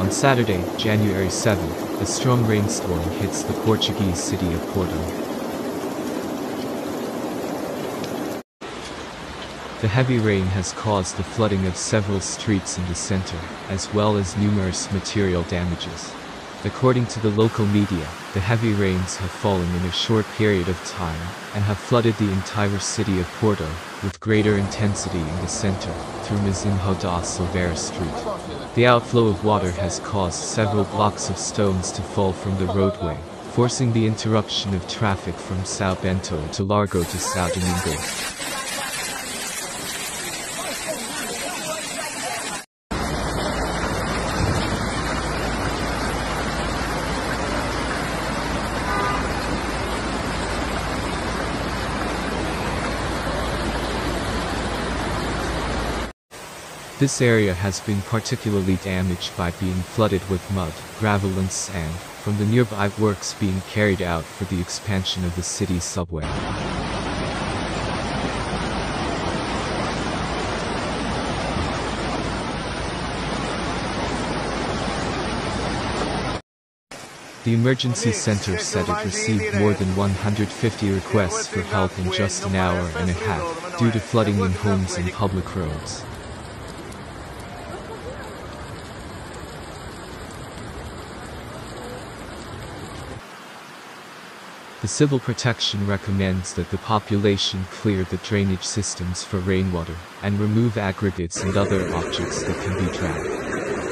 On Saturday, January 7th, a strong rainstorm hits the Portuguese city of Porto. The heavy rain has caused the flooding of several streets in the center, as well as numerous material damages. According to the local media, the heavy rains have fallen in a short period of time and have flooded the entire city of Porto, with greater intensity in the center, through Mouzinho da Silveira Street. The outflow of water has caused several blocks of stones to fall from the roadway, forcing the interruption of traffic from Sao Bento to Largo to Sao Domingo. This area has been particularly damaged by being flooded with mud, gravel and sand, from the nearby works being carried out for the expansion of the city's subway. The emergency center said it received more than 150 requests for help in just an hour and a half, due to flooding in homes and public roads. The Civil Protection recommends that the population clear the drainage systems for rainwater and remove aggregates and other objects that can be dragged.